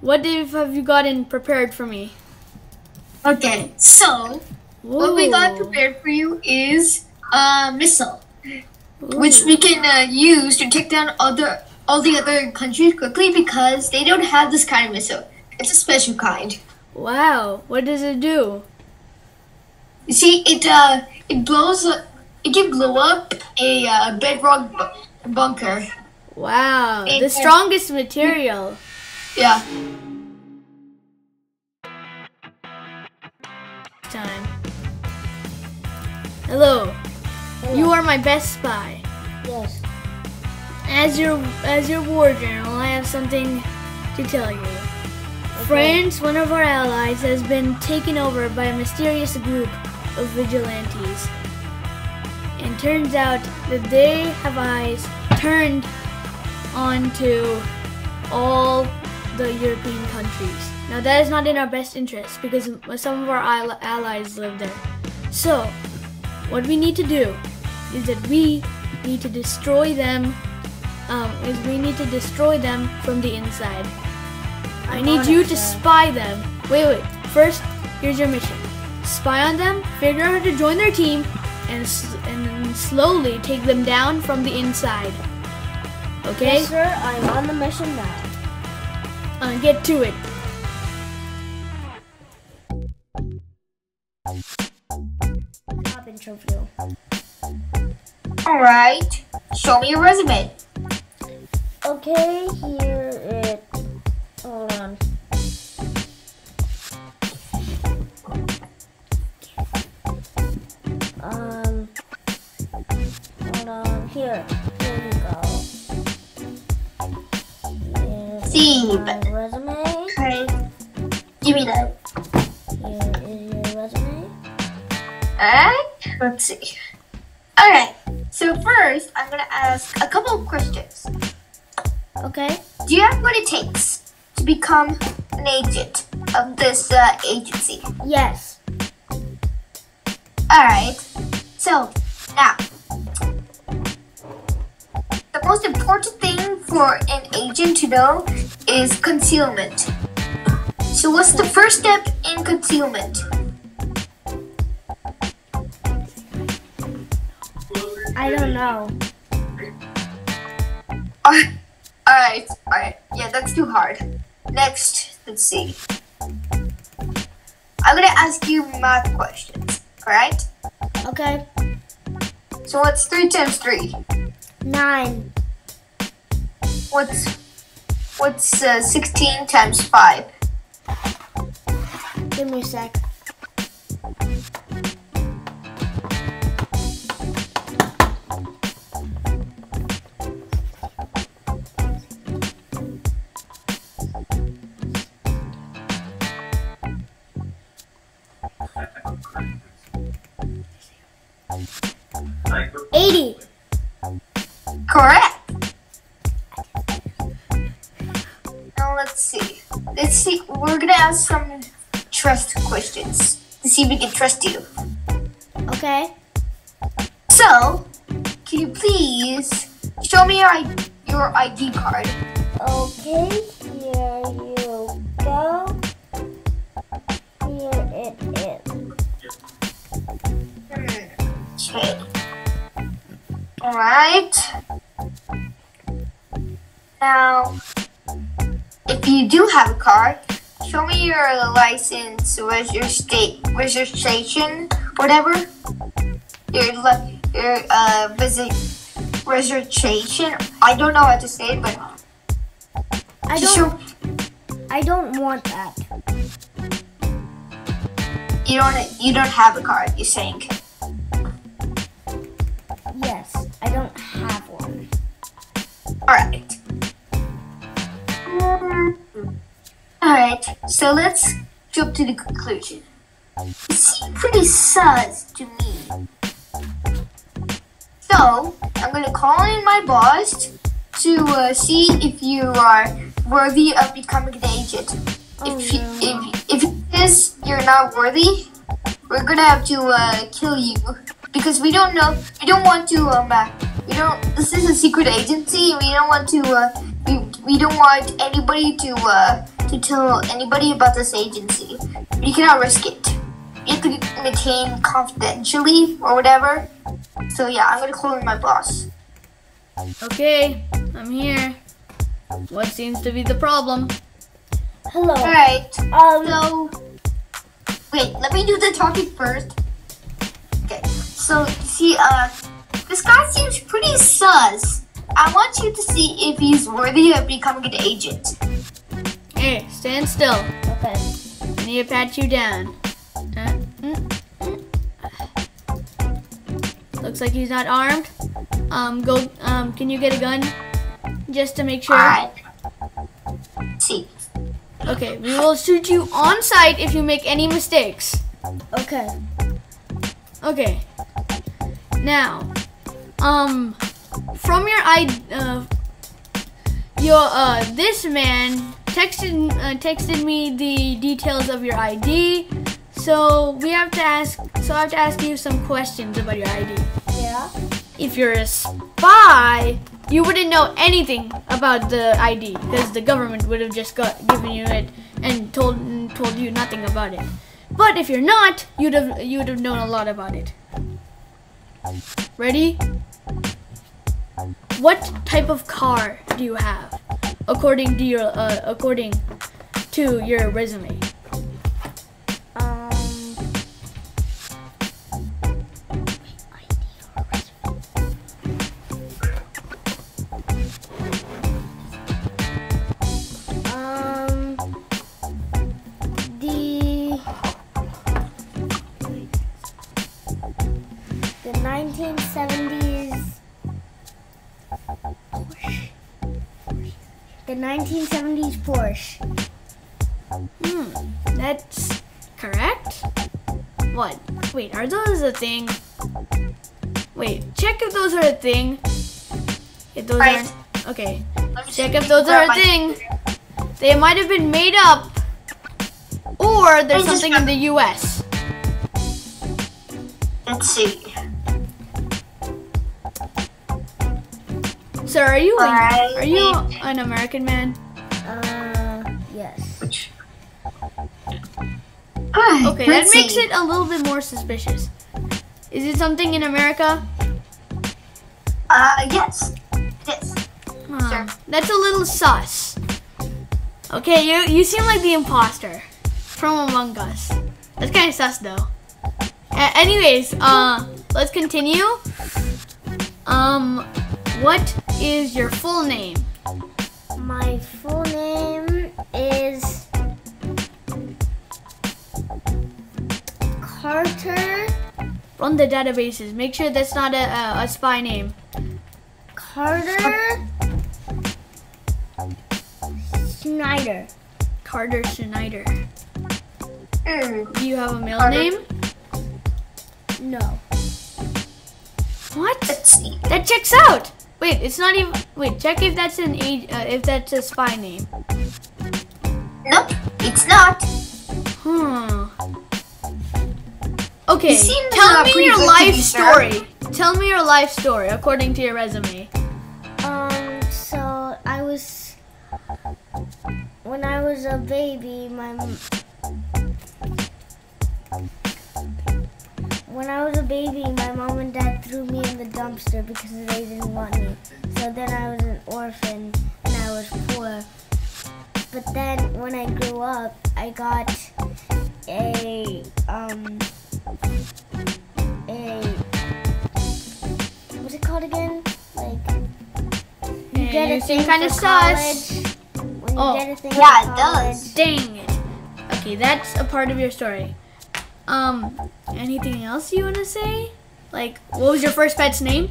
What have you gotten prepared for me? Okay, so what we got prepared for you is a missile, Ooh. which we can uh, use to take down other all the other countries quickly because they don't have this kind of missile. It's a special kind. Wow. What does it do? You see, it uh, it blows. uh, It can blow up a uh, bedrock bu- bunker. Wow. The strongest material. Yeah. Time. Hello. You are my best spy. Yes. As your as your war general, I have something to tell you. France, one of our allies, has been taken over by a mysterious group of vigilantes. And turns out that they have eyes turned onto all the European countries. Now that is not in our best interest because some of our allies live there. So, what we need to do is that we need to destroy them. Um, is we need to destroy them from the inside. I need you to spy them. Wait, wait. First, here's your mission: spy on them, figure out how to join their team, and and slowly take them down from the inside. Okay, Yes, sir. I'm on the mission now. Uh, get to it. Job interview. All right. Show me your resume. Okay, here it. Hold on. Um. Hold on. Here. Here you go. Here's Give me that. Here is your resume. Alright, let's see. Alright, so first I'm gonna ask a couple of questions. Okay. Do you have what it takes to become an agent of this uh, agency? Yes. Alright, so now, the most important thing for an agent to know is concealment. So, what's the first step in concealment? I don't know. Alright, alright. Yeah, that's too hard. Next, let's see. I'm gonna ask you math questions, alright? Okay. So what's 3 times 3? Nine. What's what's uh, 16 times 5? Give me a sec. Eighty. Correct! Now let's see. Let's see. We're gonna ask some trust questions to see if we can trust you. Okay. So, can you please show me your I- your ID card? Okay, here you go. Here it is. Okay. Alright. Now, if you do have a card, show me your license, where's your state registration, whatever. Your your uh visit registration. I don't know how to say it, but I don't. show I don't want that. you don't you don't have a card. You're saying. Yes, I don't have one. Alright. Alright, so let's jump to the conclusion. You seem pretty sus to me. So, I'm gonna call in my boss to uh, see if you are worthy of becoming an agent. Oh, if, you, no. if, if it says you're not worthy, we're gonna have to uh, kill you because we don't know. We don't want to. Um, uh, we don't. This is a secret agency. We don't want to. Uh, we, we don't want anybody to to tell anybody about this agency. You cannot risk it. You have to maintain confidentially or whatever. So yeah, I'm gonna call in my boss. Okay, I'm here. What seems to be the problem? Hello. Alright, Um, so wait, let me do the talking first. Okay, so see, uh, this guy seems pretty sus. I want you to see if he's worthy of becoming an agent. Hey, stand still. okay. I need to pat you down. Uh, mm, mm. Looks like he's not armed. Um, go. Um, can you get a gun? Just to make sure. Alright. See. Okay, we will shoot you on sight if you make any mistakes. Okay. Okay. Now, um, from your I, uh, your uh, this man texted uh, texted me the details of your ID. So we have to ask. So I have to ask you some questions about your ID. Yeah. If you're a spy, you wouldn't know anything about the ID because the government would have just got given you it and told told you nothing about it. But if you're not, you'd have you would have known a lot about it. Ready? What type of car do you have, according to your uh, according to your resume? 1970s Porsche. Hmm, that's correct. What? Wait, are those a thing? Wait, check if those are a thing. If those Right. aren't. Okay. Check if those are a thing. They might have been made up. Or there's something in the US. Let's see. Sir, are you a, are you an American man? Uh, yes. Which? Alright, Okay, that let's makes it a little bit more suspicious. Is it something in America? Uh, yes. Yes. Huh, Sure. That's a little sus. Okay, you you seem like the imposter from Among Us. That's kind of sus though. A- anyways, uh, let's continue. Um, what is your full name? My full name is Carter Run the databases. Make sure that's not a, a, a spy name. Carter Schneider. Carter Schneider. Hmm. Do you have a middle Carter. name? No. What? Let's see. That checks out. Wait, it's not even. Wait, check if that's an age. Uh, if that's a spy name. Nope, it's not. Hmm. Okay, tell me your life story. Tell me your life story according to your resume. Um, so I was when I was a baby, my when I was a baby, my mom and dad threw me in the dumpster because they didn't want me. So then I was an orphan and I was poor. But then when I grew up, I got a um a what's it called again? Like you Yeah, get you a seem thing kinda for sus. college. When you Oh, get a thing yeah, for it does. Dang it. Okay, that's a part of your story. Um, anything else you want to say? Like, what was your first pet's name?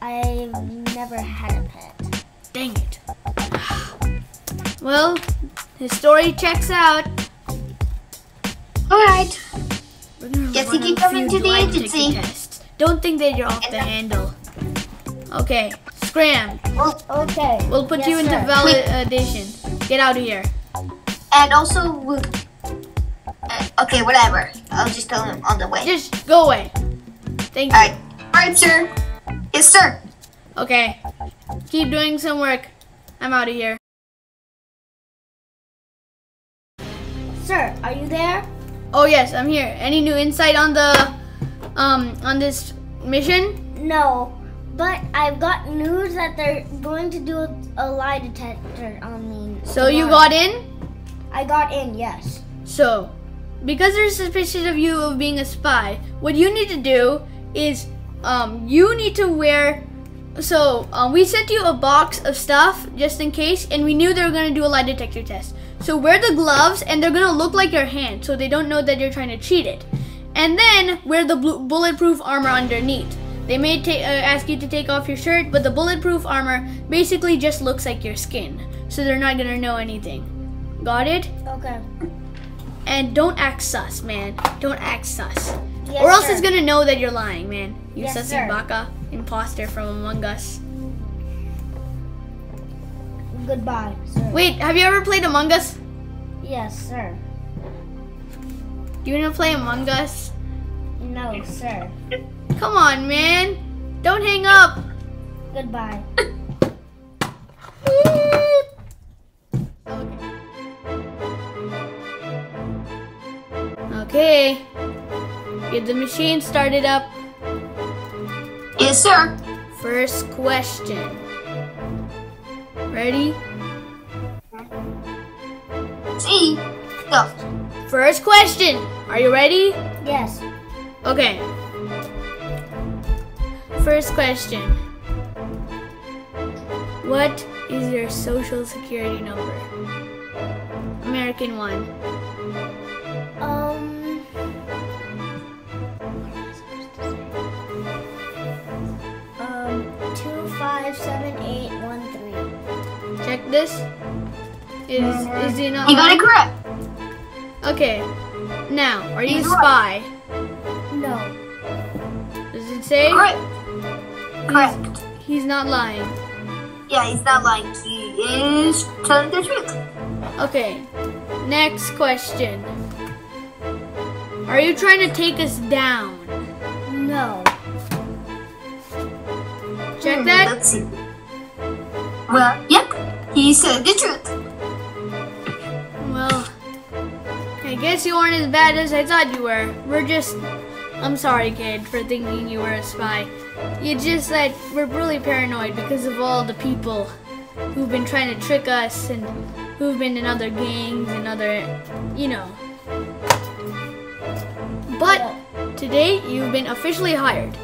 I've never had a pet. Dang it. Well, his story checks out. Alright. We're gonna Guess he can come into the agency. tests. Don't think that you're off the handle. Okay, Scram. Well, Okay. We'll put Yes, you into sir. validation. Get out of here. and also, we- uh, okay, whatever. I'll just tell him on the way. Just go away. Thank you. Alright. Alright, sir. Yes, sir. Okay. Keep doing some work. I'm out of here. Sir, are you there? Oh yes, I'm here. Any new insight on the um on this mission? No, but I've got news that they're going to do a, a lie detector on me. So you got in? I got in, yes. So, because they're suspicious of you of being a spy, what you need to do is um you need to wear so um, we sent you a box of stuff just in case, and we knew they were gonna do a lie detector test. So wear the gloves, and they're gonna look like your hand, so they don't know that you're trying to cheat it. And then wear the bulletproof armor underneath. They may uh, ask you to take off your shirt, but the bulletproof armor basically just looks like your skin, so they're not gonna know anything. Got it? Okay. And don't act sus, man. Don't act sus. Yes, or else sir. it's gonna know that you're lying, man. You Yes, sussy sir. baka, imposter from Among Us. Goodbye, sir. Wait, have you ever played Among Us? Yes, sir. Do you wanna play Among Us? No, sir. Come on, man. Don't hang up. Goodbye. Okay. Get the machine started up. Yes, sir. First question. Ready? See, go. First question. Are you ready? Yes. Okay. First question. What is your social security number? American one. Five seven eight one three. Check this. Is is it not? You got it correct. Okay. Now, are you a spy? No. Does it say? Correct. Correct. He's not lying. Yeah, he's not lying. He is telling the truth. Okay. Next question. Are you trying to take us down? Check Hmm, that. Let's see. Well, yep. He said the truth. Well, I guess you aren't as bad as I thought you were. We're just. I'm sorry, kid, for thinking you were a spy. You just that we're really paranoid because of all the people who've been trying to trick us and who've been in other gangs and other. you know. But today, you've been officially hired.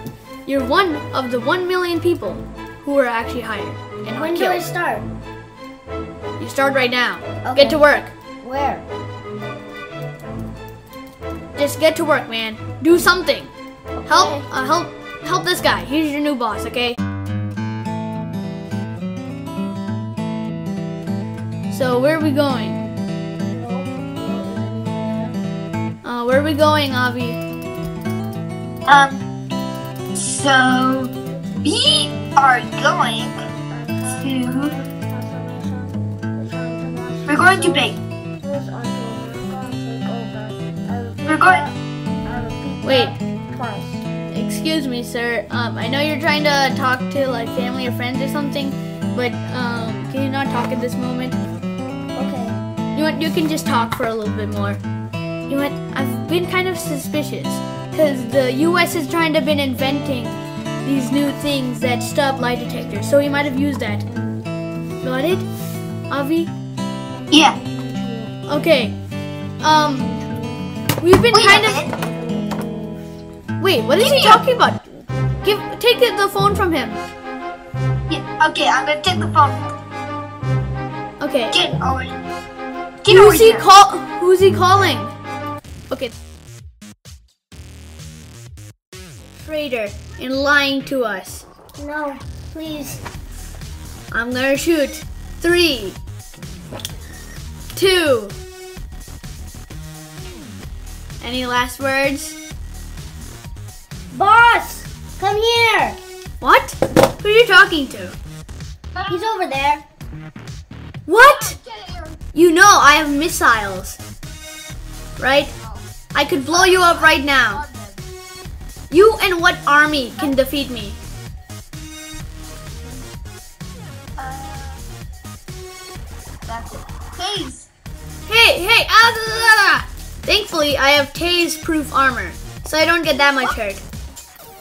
You're one of the one million people who were actually hired and When do I start? You start right now. Okay. Get to work. Where? Just get to work, man. Do something. Help, uh, help, help this guy. He's your new boss, okay? So where are we going? Uh, where are we going, Avi? Um. So we are going to. We're going to bake. We're going. Wait. Excuse me, sir. Um, I know you're trying to talk to like family or friends or something, but um, can you not talk at this moment? Okay. You want? You can just talk for a little bit more. You know what? I've been kind of suspicious because the U.S. is trying to been inventing these new things that stop lie detectors, so he might have used that. Got it, Avi? Yeah. Okay. Um, we've been Wait kind of. Wait, what is Give he a- talking about? Give, take the phone from him. Yeah. Okay, I'm gonna take the phone. Okay. Get over. Get over Who's he here. call? Who's he calling? Okay. Traitor and lying to us. No, please. I'm gonna shoot. Three, two. Any last words? Boss! Come here! What? Who are you talking to? He's over there. What? You know I have missiles. Right? I could blow you up right now. You and what army can defeat me? That's it. Please. Hey, hey, ah. Thankfully, I have tase-proof armor, so I don't get that much hurt.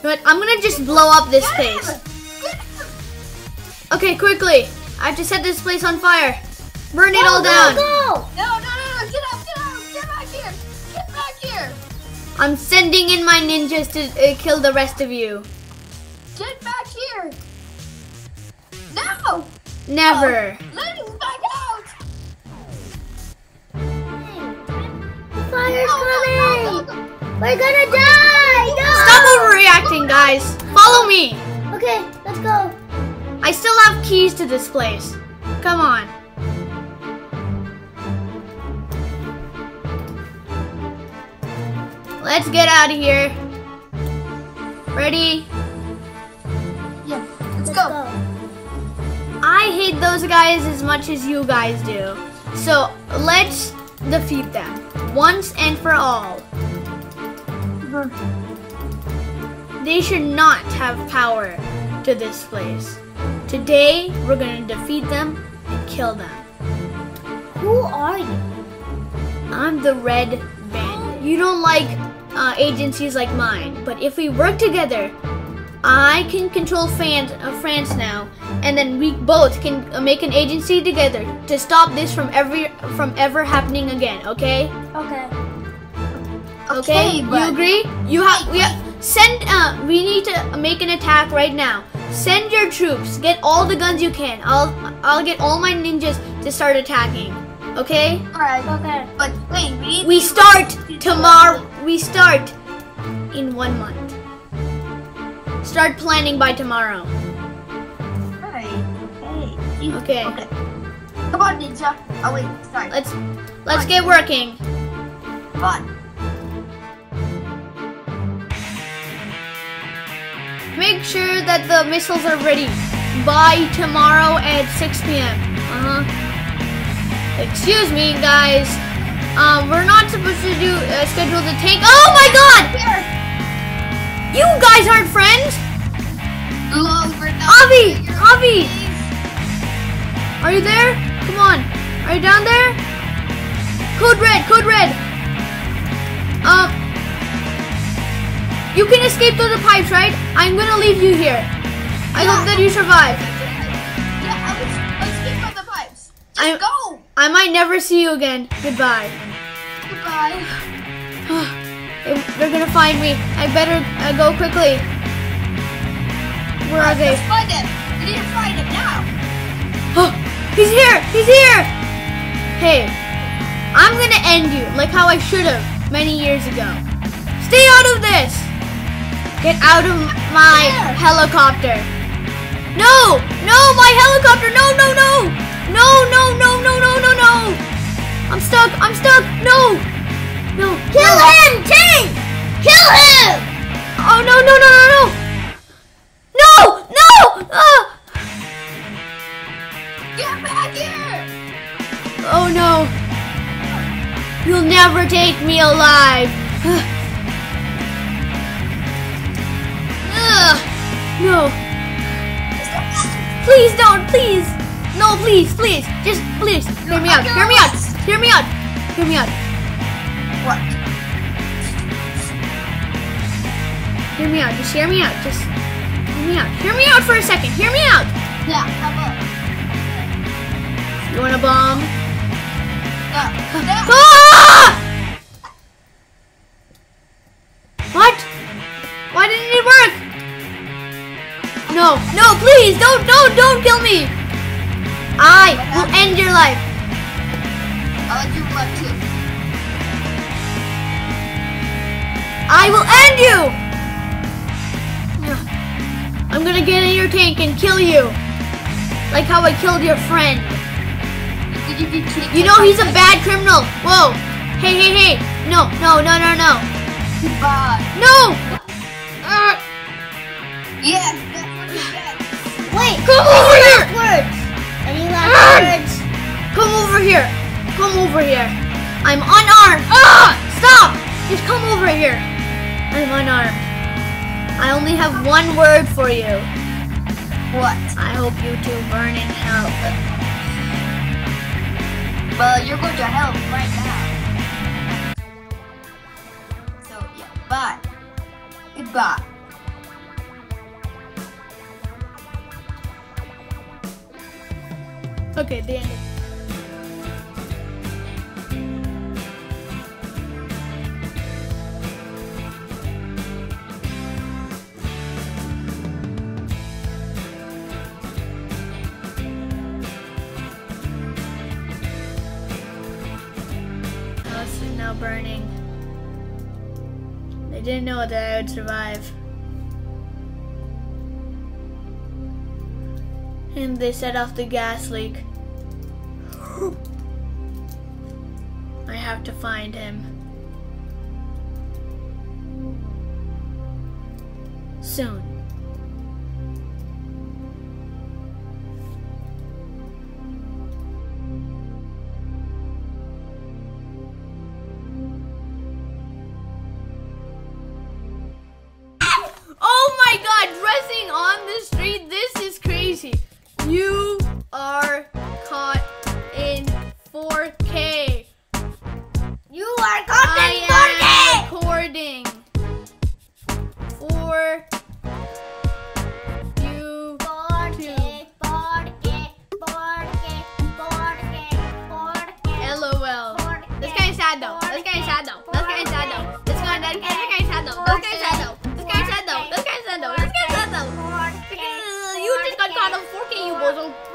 But I'm gonna just blow up this place. Okay, quickly. I have to set this place on fire. Burn it all down. Go, go. No, no, no, I'm sending in my ninjas to uh, kill the rest of you. Get back here! No! Never. Let him back out! Fire's No, no, coming. no, no, no. We're gonna die. Stop overreacting, guys. Follow me. Okay, let's go. I still have keys to this place. Come on. Let's get out of here. Ready? Yeah, let's Let's go. go. I hate those guys as much as you guys do. So let's defeat them once and for all. They should not have power to this place. Today, we're gonna defeat them and kill them. Who are you? I'm the Red Bandit. You don't like uh, agencies like mine, but if we work together, I can control fan- uh, France now, and then we both can uh, make an agency together to stop this from every from ever happening again. Okay? Okay. Okay, but you agree? You have we have, send. Uh, we need to make an attack right now. Send your troops. Get all the guns you can. I'll I'll get all my ninjas to start attacking. Okay? Alright, Okay. but wait, we need We to- start tomorrow. We start in one month. Start planning by tomorrow. Alright, hey. Okay. Okay. Come on, ninja. Oh wait, sorry. Let's let's get working. Come on. Make sure that the missiles are ready by tomorrow at 6 p.m. Uh huh. Excuse me, guys. Um, we're not supposed to do uh, schedule the tank. Oh my God! Here. You guys aren't friends. Not. Avi, Avi. Are you there? Come on. Are you down there? Code red, code red. Um, you can escape through the pipes, right? I'm gonna leave you here. I hope that you survive. Yeah, I was, let's get on the pipes. Just I'm- go. I might never see you again. Goodbye. Goodbye. They- They're gonna find me. I better uh, go quickly. Where are they? Let's find him. We need to find him now. Oh, he's here! He's here! Hey, I'm gonna end you like how I should have many years ago. Stay out of this! Get out of my helicopter. No! No, my no no no no no! No! No! Ah! Get back here. Oh no! You'll never take me alive! Ugh. No! Please don't! Please! No, please, please! Just please! Hear me out! Hear me out! Hear me out! Hear me out! What? Hear me out! Just hear me out! Just hear me out! Hear me out for a second! Hear me out! Yeah, how about? You want a bomb? Ah! What? Why didn't it work? No, no, please, don't, don't, don't kill me. I will end your life. I'll let you left too. I will end you. I'm gonna get in your tank and kill you. Like how I killed your friend. You be kidding? You know he's a bad criminal. Whoa. Hey, hey, hey. No, no, no, no, no. Goodbye. No. Uh, Yes, that's what you get. Wait, come over here. words. Any last Ah! words? Come over here. Come over here. I'm unarmed. Ah! Stop! Just come over here. I'm unarmed. I only have one word for you. What? I hope you two burn in hell. Well, you're going to hell right now. So, yeah, bye. Goodbye. Okay, the end. Burning. They didn't know that I would survive. And they set off the gas leak. I have to find him. Soon. proposal?